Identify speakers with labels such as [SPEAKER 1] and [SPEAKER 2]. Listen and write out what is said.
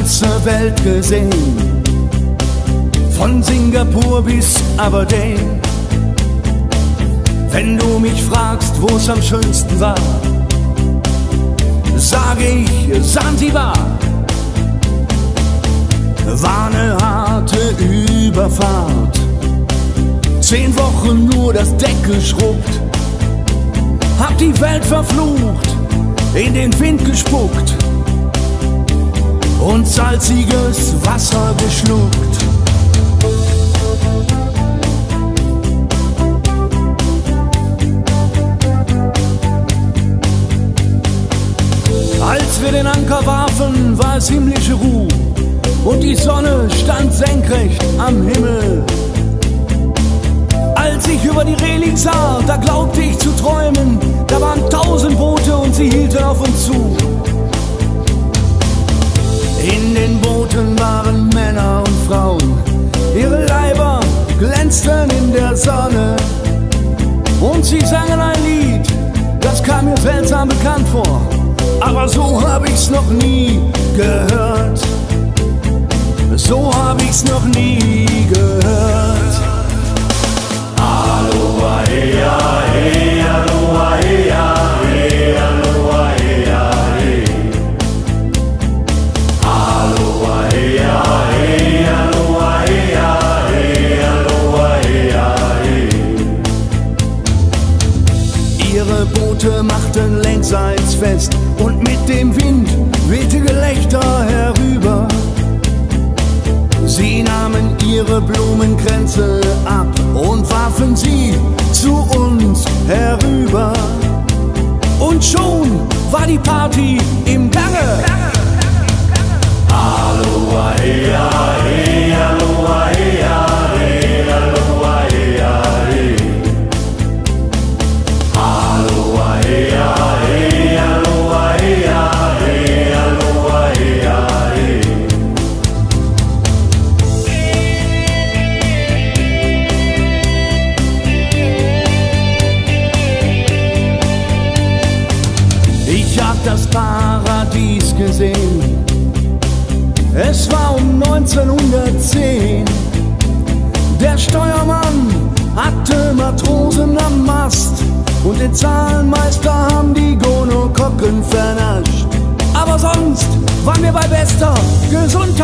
[SPEAKER 1] ganze Welt gesehen. Von Singapur bis Aberdeen. Wenn du mich fragst, wo es am schönsten war, sage ich Sansibar. War eine harte Überfahrt. Zehn Wochen nur das Deck geschrubbt. Hab die Welt verflucht, in den Wind gespuckt und salziges Wasser geschluckt. Als wir den Anker warfen, war es himmlische Ruhe und die Sonne stand senkrecht am Himmel. Als ich über die Reling sah, da glaubte ich zu träumen, da waren tausend Boote und sie hielten auf uns zu. Und sie sangen ein Lied, das kam mir seltsam bekannt vor, aber so hab ich's noch nie gehört. Ihre Boote machten längsseits fest und mit dem Wind wehte Gelächter herüber. Hab das Paradies gesehen. Es war um 1910. Der Steuermann hatte Matrosen am Mast und den Zahlenmeister haben die Gonokokken vernascht. Aber sonst waren wir bei bester Gesundheit.